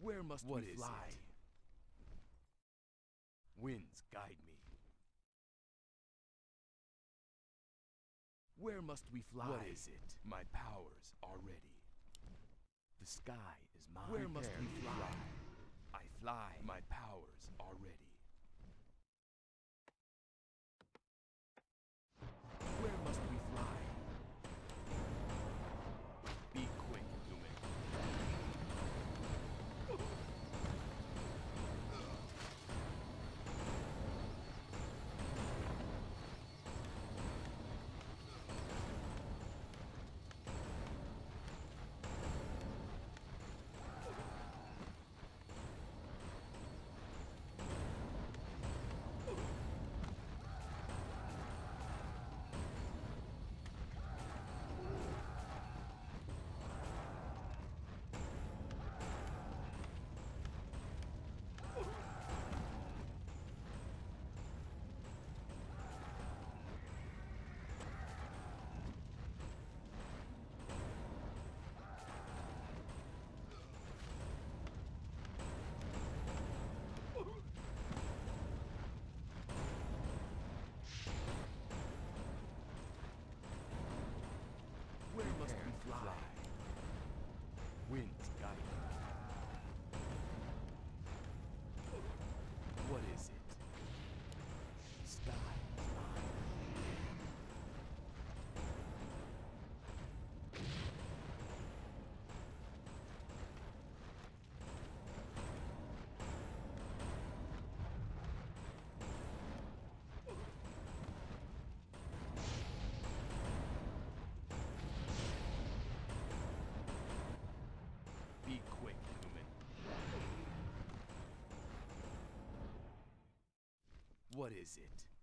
Where must What we fly? it? Winds guide me. Where must we fly? What is it? My powers are ready. The sky is mine. Where must we to fly? I fly. My powers are ready. Where must we fly? Be quick, human. Where must Prepare we to fly? Winds guide What is it?